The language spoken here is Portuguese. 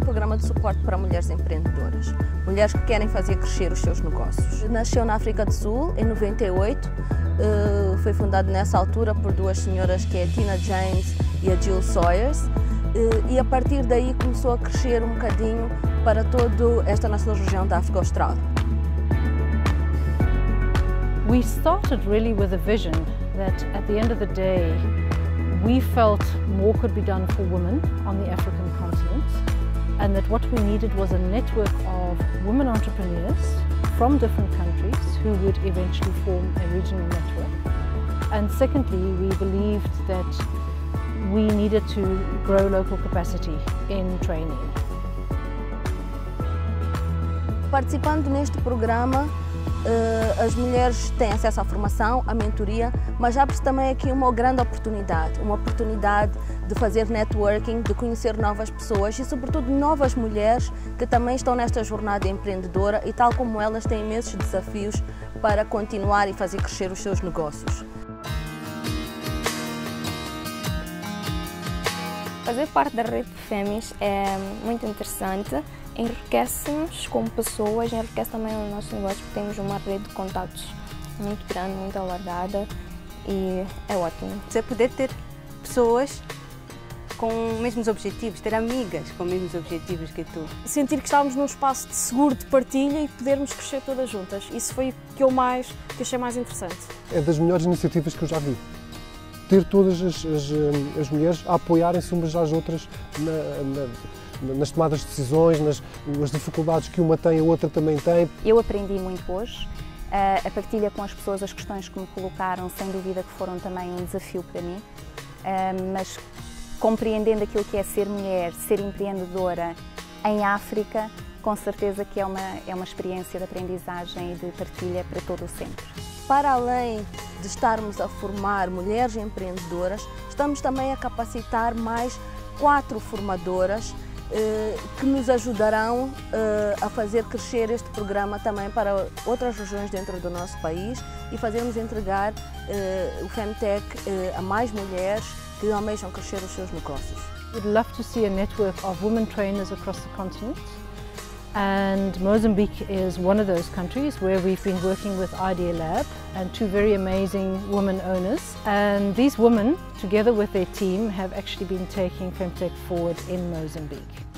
um programa de suporte para mulheres empreendedoras, mulheres que querem fazer crescer os seus negócios. Nasceu na África do Sul em 98, eh, foi fundado nessa altura por duas senhoras que é a Tina James e a Jill Sawyers eh, e a partir daí começou a crescer um bocadinho para toda esta nossa região da África Austral. We started really with a vision that at the end of the day we felt more could be done for women on the African continent and that what we needed was a network of women entrepreneurs from different countries who would eventually form a regional network. And secondly, we believed that we needed to grow local capacity in training. Participando neste programa, eh, as mulheres têm acesso à formação, à mentoria, mas abre-se também aqui uma grande oportunidade, uma oportunidade de fazer networking, de conhecer novas pessoas e, sobretudo, novas mulheres que também estão nesta jornada empreendedora e, tal como elas, têm imensos desafios para continuar e fazer crescer os seus negócios. Fazer parte da rede de FEMIS é muito interessante, enriquece-nos como pessoas, enriquece também o nosso negócio, porque temos uma rede de contatos muito grande, muito alargada e é ótimo. Você poder ter pessoas com os mesmos objetivos, ter amigas com os mesmos objetivos que tu. Sentir que estávamos num espaço de seguro de partilha e podermos crescer todas juntas. Isso foi o que eu mais, que achei mais interessante. É das melhores iniciativas que eu já vi ter todas as, as, as mulheres a apoiarem-se umas às outras na, na, nas tomadas de decisões, nas as dificuldades que uma tem, a outra também tem. Eu aprendi muito hoje. Uh, a partilha com as pessoas, as questões que me colocaram, sem dúvida que foram também um desafio para mim, uh, mas compreendendo aquilo que é ser mulher, ser empreendedora em África, com certeza que é uma, é uma experiência de aprendizagem e de partilha para todo o centro. Para além de estarmos a formar mulheres empreendedoras, estamos também a capacitar mais quatro formadoras eh, que nos ajudarão eh, a fazer crescer este programa também para outras regiões dentro do nosso país e fazermos entregar eh, o Femtech eh, a mais mulheres que almejam crescer os seus negócios. We'd love to see a network of women trainers across the continent. And Mozambique is one of those countries where we've been working with Idea Lab and two very amazing women owners. And these women, together with their team, have actually been taking Femtech forward in Mozambique.